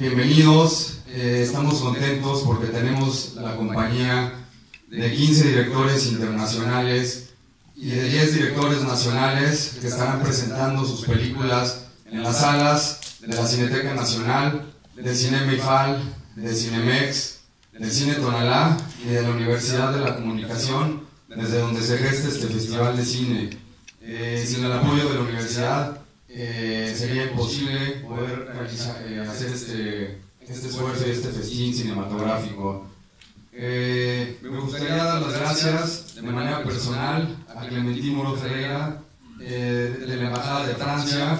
bienvenidos. Eh, estamos contentos porque tenemos la compañía de 15 directores internacionales y de 10 directores nacionales que estarán presentando sus películas en las salas de la Cineteca Nacional, del Cine Meifal, del Cinemex, del Cine Tonalá y de la Universidad de la Comunicación, desde donde se gesta este festival de cine. Eh, sin el apoyo de la universidad eh, sería imposible poder eh, hacer este, este esfuerzo y este festín cinematográfico. me gustaría dar las gracias de manera personal a Clementín Moro Ferreira, de la Embajada de Francia,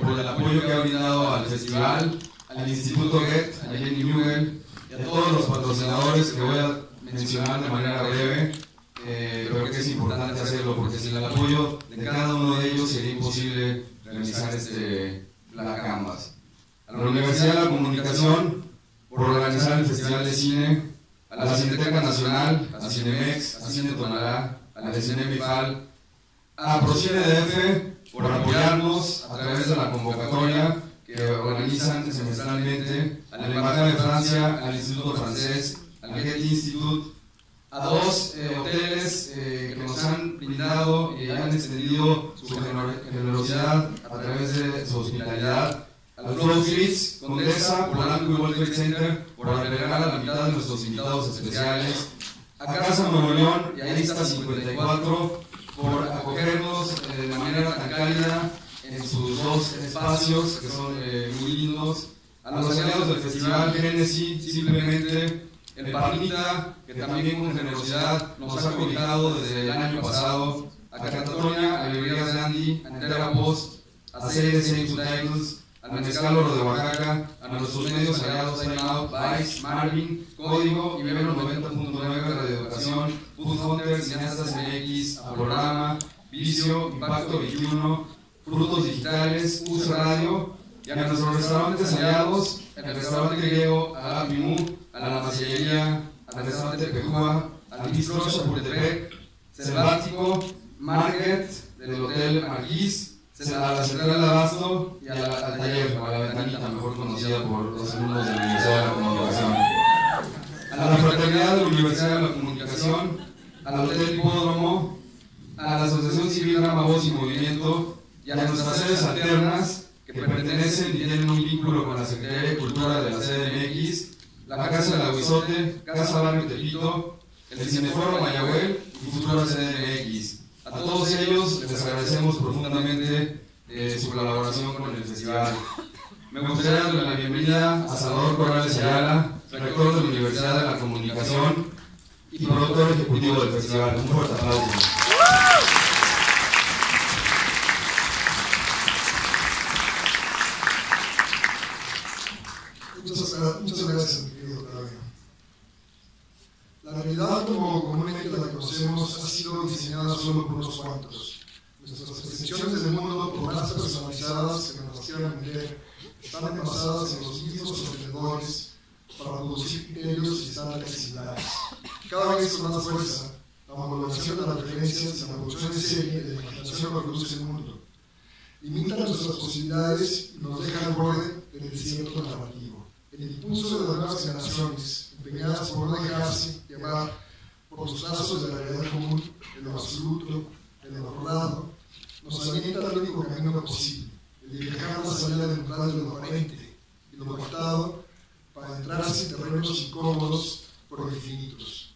por el apoyo que ha brindado al festival, al Instituto Goethe, a Jenny Newell y a todos los patrocinadores que voy a mencionar de manera breve, eh, pero que es importante hacerlo porque sin el apoyo de cada uno de ellos sería imposible realizar este Canvas. A la Universidad de la Comunicación por organizar el Festival de Cine, a la Cineteca Nacional, a Cinemex, a Cine Tonalá, a la de Cine Mifal, a Procine DF por apoyarnos a través de la convocatoria que organizan semestralmente, a la Embajada de Francia, al Instituto Francés, al Getty Institute, a dos eh, hoteles eh, que nos han brindado y han extendido su generosidad a través de su hospitalidad. A los Flow Streets, Condesa, Polanco y World Trade Center por albergar a la mitad de nuestros invitados especiales. A Casa Nuevo León y ahí está 54 por acogernos eh, de manera tan cálida en sus dos espacios que son muy lindos. A los aliados del Festival Genesis, simplemente el Parnita, que también con generosidad nos ha cobijado desde el año pasado, a Catatonia, a Librerías Andy, a Entera Post, a CDC Subtitles, al Mezcal Oro de Oaxaca, a nuestros medios aliados Time Out, Vice, Marvin, Código, Ibero 90.9, Radio Educación, Food Hunter, Cineastas MX, Programa, Vicio, Impacto 21, Frutos Digitales, US Radio, y a nuestros restaurantes aliados, el restaurante griego, a Mimú, a la macillería, al restaurante Pejúa, al bistro Chapultepec, Selvático, Market, del Hotel Marquís, a la Central de Abasto y al taller, a la ventanita, mejor conocida por los alumnos de la Universidad de la Comunicación. A la Fraternidad de la Universidad de la Comunicación, al Hotel Hipódromo, a la Asociación Civil Rama Voz y Movimiento y a nuestras sedes alternas que pertenecen y tienen un vínculo con la Secretaría de Cultura de la CDMX la Casa del Aguizote, Casa Barrio Tepito, el Cineforo Mayagüel y Futura CDMX. A todos ellos les agradecemos profundamente eh, su colaboración con el festival. Me gustaría darle la bienvenida a Salvador Corrales Ayala, rector de la Universidad de la Comunicación y productor ejecutivo del festival. Un fuerte aplauso. Muchas, gracias, mi querido Claudio. La realidad, como comúnmente la conocemos, ha sido diseñada solo por unos cuantos. Nuestras percepciones del mundo, por más personalizadas que nos las quieran vender, están basadas en los mismos ordenadores para producir criterios y estándares similares. Cada vez con más fuerza, la homologación de las referencias en la producción de serie de imaginación produce el mundo. Limitan nuestras posibilidades y nos dejan al borde del desierto narrativo el impulso de las nuevas generaciones, empeñadas por no dejarse llevar por los lazos de la realidad común, en lo absoluto, en lo acordado, nos alienta al único camino posible, el de dejar la salida del umbral de lo aparente y lo pactado para adentrarse en terrenos incómodos por infinitos.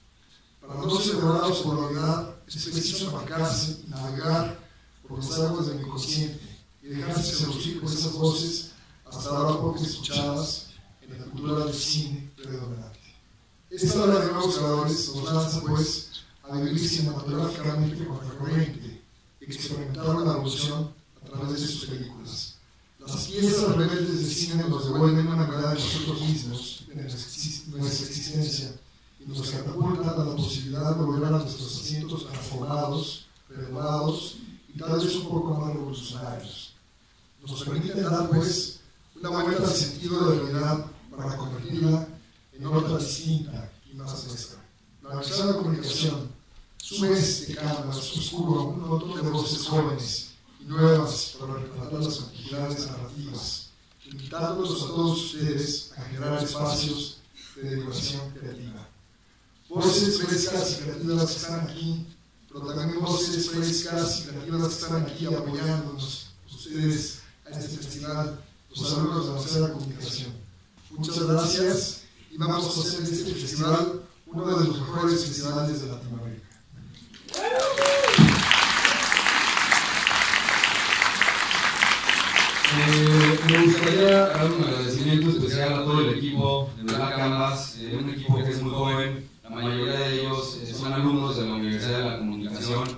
Para no ser devorados por la verdad, es preciso aparcarse y navegar por los aguas del inconsciente y dejarse seducir por esas voces hasta ahora poco escuchadas la cultura del cine predominante. Esta obra de nuevos creadores nos lanza, pues, a vivir cinematográficamente con la corriente, experimentar la evolución a través de sus películas. Las piezas rebeldes del cine nos devuelven una mirada de nosotros mismos, de nuestra existencia, y nos catapultan a la posibilidad de volver a nuestros asientos transformados, renovados y tal vez un poco más revolucionarios. Nos permiten dar, pues, una vuelta al sentido de la realidad para convertirla en otra distinta y más nuestra. La de Comunicación sube este canvas oscuro un montón de voces jóvenes y nuevas para retratar las complejidades narrativas, invitándolos a todos ustedes a generar espacios de divulgación creativa. Voces frescas y creativas están aquí, pero también voces frescas y creativas están aquí apoyándonos, ustedes, a este festival, los alumnos de la Universidad Comunicación. Muchas gracias vamos a hacer este festival uno de los mejores festivales de Latinoamérica. Eh, me gustaría dar un agradecimiento especial a todo el equipo de Black Canvas, eh, un equipo que es muy joven, la mayoría de ellos eh, son alumnos de la Universidad de la Comunicación,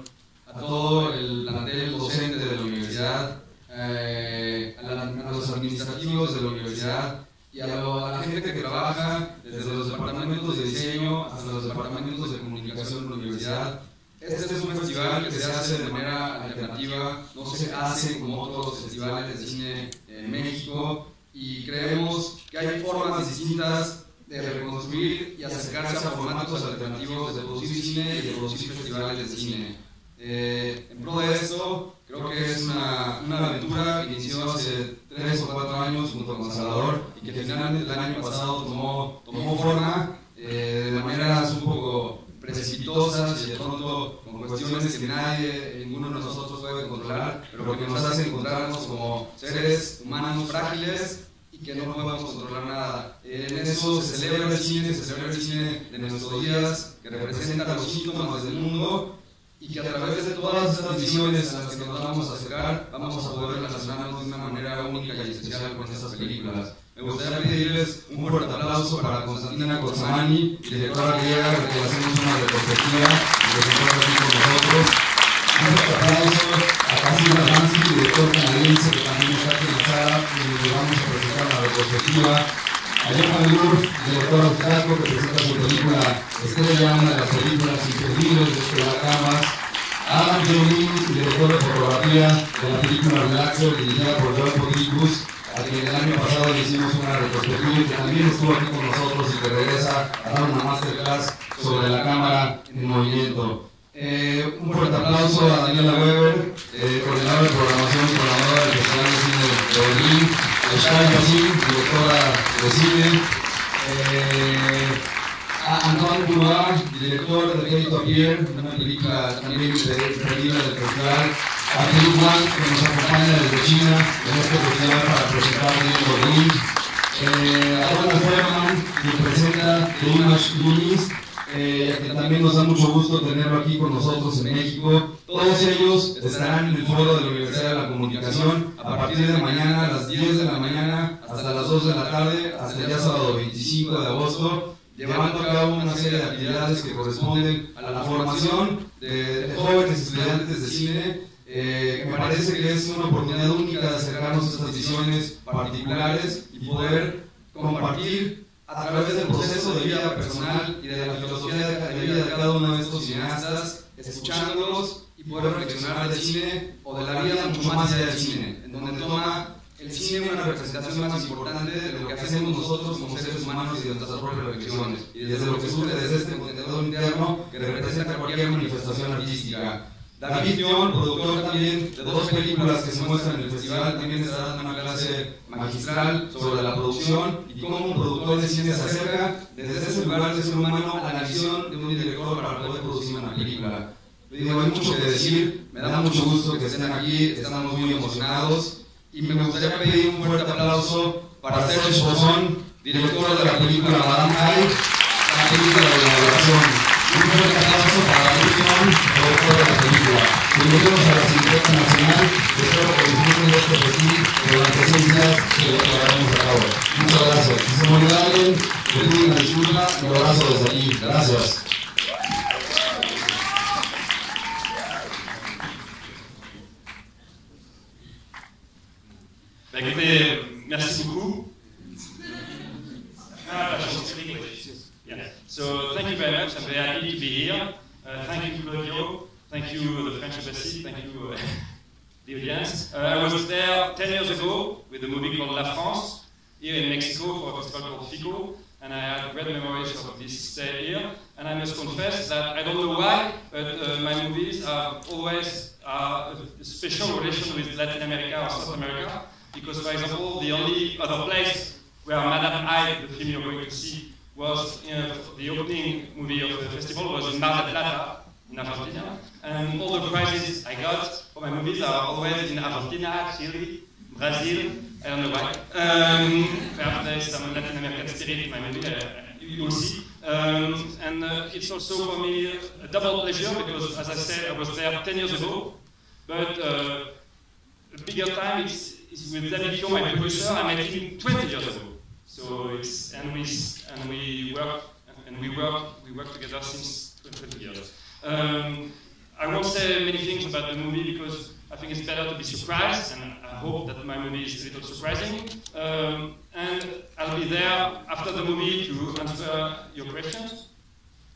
a todo el plantel docente de la universidad, eh, a los administrativos de la universidad y a, lo- a la gente que trabaja desde los departamentos de diseño hasta los departamentos de comunicación de la universidad. Este es un festival que se hace de manera alternativa, no se hace como otros festivales de cine en México y creemos que hay formas distintas de reconstruir y acercarse a formatos alternativos de producir cine y de producir festivales de cine. Eh, en pro de esto, creo que es una, una aventura que inició hace tres o cuatro años junto con Salvador y que finalmente el año pasado tomó, tomó forma eh, de maneras un poco precipitosas y de pronto con cuestiones que nadie, ninguno de nosotros puede controlar, pero que nos hace encontrarnos como seres humanos frágiles y que no podemos controlar nada. En eso se celebra el cine, se celebra el cine de nuestros días, que representa los síntomas del mundo y que a través de todas estas visiones a las que nos vamos a acercar, vamos a poder relacionarnos de una manera única y especial con estas películas. Me gustaría pedirles un fuerte aplauso para Constantina Corzamani, directora griega, que hacemos una retrospectiva y que se encuentra aquí con nosotros. Un fuerte aplauso a Casimir Avanzi, director canadiense, que también está aquí en la sala y le vamos a presentar la retrospectiva. A Johan Lur, director austriaco, que presenta su película Estrella, una de las películas imperdibles de este Black Canvas. Adam Jolin, director de fotografía de la película Relaxo, dirigida por John Podricus, a quien el año pasado le hicimos una retrospectiva y que también estuvo aquí con nosotros y que regresa a dar una masterclass sobre la cámara en movimiento. Eh, un fuerte aplauso a Daniela Weber, eh, coordinadora de programación y colaboradora del Festival de Cine de Berlín, Shai Yassin, directora de cine, eh, a Antoine Boulard, director de Ready to Appear, una película también increíble del festival, a Philip Wang, que nos acompaña desde China en este festival para presentar Bien Berlín, eh, a Ronald Ferman, que presenta The Image eh, también nos da mucho gusto tenerlo aquí con nosotros en México. Todos ellos estarán en el foro de la Universidad de la Comunicación a partir de mañana a las 10 de la mañana hasta las 2 de la tarde, hasta el día sábado 25 de agosto, llevando a cabo una serie de actividades que corresponden a la formación de, de jóvenes estudiantes de cine. Eh, me parece que es una oportunidad única de acercarnos a estas visiones particulares y poder compartir a través del proceso de vida personal y de la filosofía de, vida de cada uno de estos cineastas, escuchándolos y poder reflexionar del cine o de la vida mucho más allá del cine, en donde toma el cine una representación más importante de lo que hacemos nosotros como seres humanos y de nuestras propias reflexiones, y desde lo que surge desde este contenedor interno que representa cualquier manifestación artística. David Dion, productor también de dos películas que se muestran en el festival, también está dando una clase magistral sobre la producción y cómo un productor de cine acerca desde ese lugar de ser humano a la visión de un director para poder producir una película. Digo, hay mucho que decir, me da mucho gusto que estén aquí, estamos muy emocionados y me gustaría pedir un fuerte aplauso para Serge Bozón, director de la película Madame High, la película de la inauguración. Un fuerte aplauso para de un. Bah. Ah. Yeah. So thank you very much. I'm very happy to be here. Uh, thank you, Claudio. Thank you, the French Embassy. Thank you, uh, the audience. Uh, I was there 10 years ago with a movie called La France here in Mexico for a festival called FICO. And I had great memories of this stay here. And I must confess that I don't know why, but uh, my movies have always uh, a special relation with Latin America or South America. because, for example, the only other place where Madame I, the film you're going to see, was know, the opening movie of the festival was in Mar del Plata, in Argentina. And all the prizes I got for my movies are always in Argentina, Chile, Brazil, I don't know why. Um, perhaps some Latin American spirit in my movie, uh, you will see. Um, and uh, it's also for me a double pleasure because, as I said, I was there 10 years ago. But uh, a bigger time is, is with David Fio, my producer. I met him 20 years ago. So it's and we and we work and we work we work together since 20 years. Um, I won't say many things about the movie because I think it's better to be surprised, and I hope that my movie is a little surprising. Um, and I'll be there after the movie to answer your questions.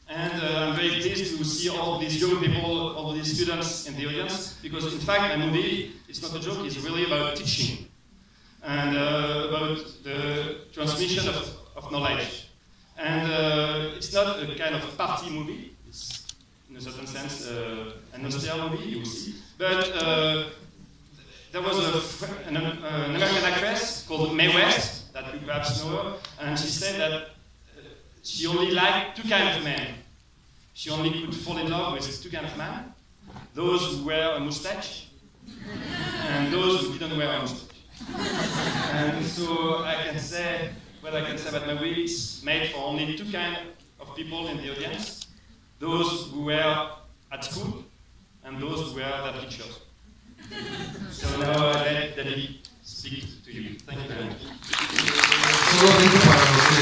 And uh, I'm very pleased to see all these young people, all these students in the audience, because in fact, my movie, it's not a joke, it's really about teaching and uh, about the transmission of, of knowledge. And uh, it's not a kind of party movie, it's in a certain sense uh, an austere movie, you will see. But uh, there was a, an, an, American actress called Mae West, that you perhaps know her, and she said that uh, she only liked two kinds of men. She only could fall in love with two kinds of men, those who wear a mustache and those who didn't wear a mustache. and so I can say what I can say about my movie is made for only two kinds of people in the audience those who were at school and those who were their teachers. So now I let David speak to you. Thank you very. Solamente para los que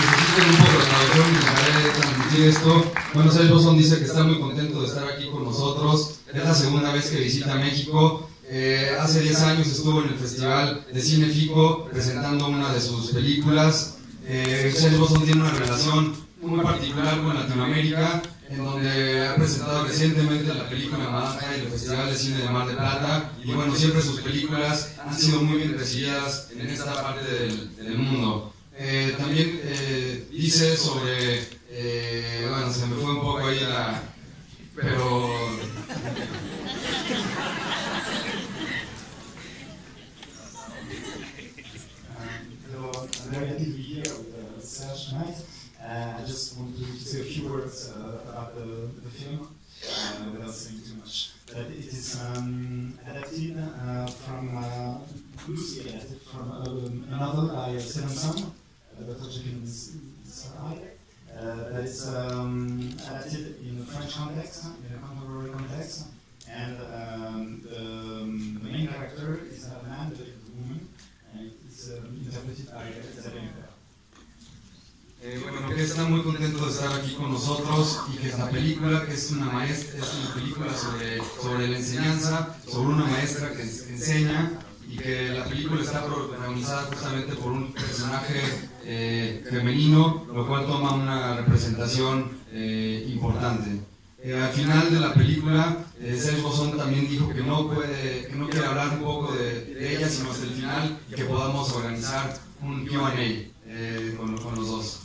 necesiten un poco de traducción, intentaré transmitir esto. Bueno, Sergio Bosson dice que está muy contento de estar aquí con nosotros. Es la segunda vez que visita México. Eh, hace 10 años estuvo en el Festival de Cine Fico presentando una de sus películas. Eh, Sergio Bosson tiene una relación muy particular con Latinoamérica, en donde ha presentado recientemente la película Madame en el Festival de Cine de Mar de Plata, y bueno, siempre sus películas han sido muy bien recibidas en esta parte del, del mundo. Eh, también eh, dice sobre, eh, bueno, se me fue un poco ahí la... pero... Uh, that is um, adapted in a French context, in a contemporary context, and um, the, um, the main character is a man, but it's a woman, and it's um, interpreted by Isabelle. Eh, bueno, que está muy contento de estar aquí con nosotros y que la película, que es una maestra, es una película sobre, sobre la enseñanza, sobre una maestra que enseña que la película está protagonizada justamente por un personaje eh, femenino, lo cual toma una representación eh, importante. Eh, al final de la película, eh, Serge también dijo que no, puede, que no quiere hablar un poco de, de ella, sino hasta el final, y que podamos organizar un QA con los dos.